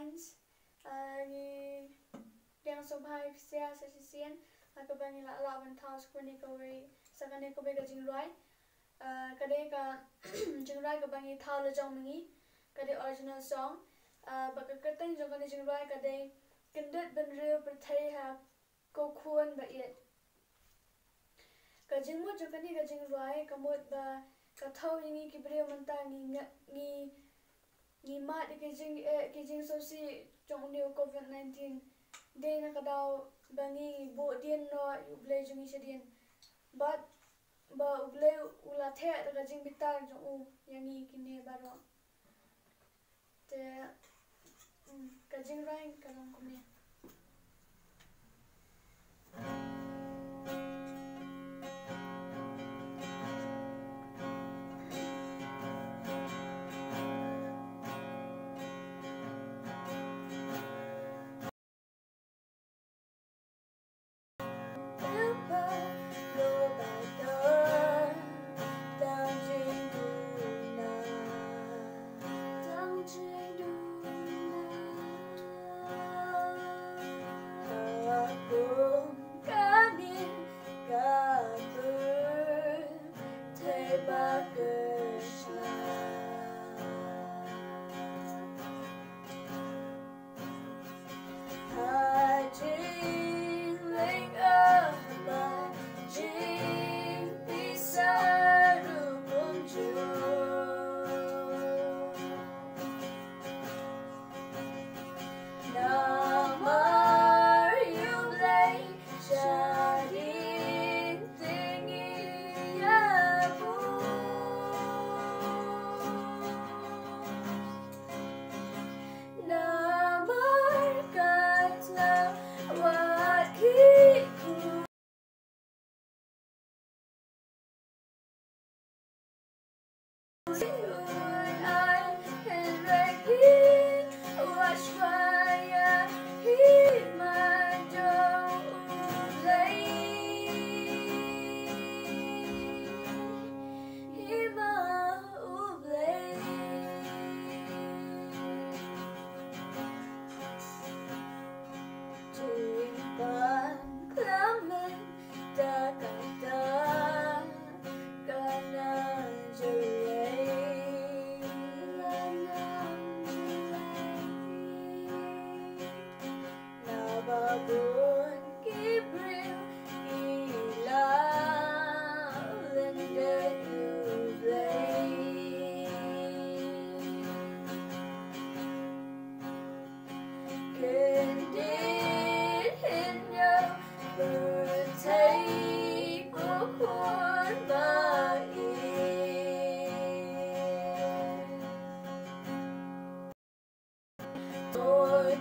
Heinz, ទាំងសុភ័យផ្សាសិសិសៀនហើយក៏បានឡាឡាបានថោស្គូនីកូវីសកានីកូវីក៏ជិងរួយអឺក៏ដែរក៏ជិងរួយក៏បានថោលចងមីក៏ដែរ original song អឺបកកតេងជងនីជិងរួយក៏ដែរកិនដិតបានរឿប្រទេហាកូខួនបៀតក៏ជិងមកជងនីក៏ជិងរួយក៏មកបាក៏ថោយងីគីព្រាវមិនតាងីងី Eh, ni mat di kencing eh kencing sosi cung ni covid 19 dia nak dau bangi ibu dia no ubele jumis sedian but ba ubele ulat he tak kencing bintar cung u yang ni kini baru te mm, kencing rain kalau kau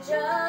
just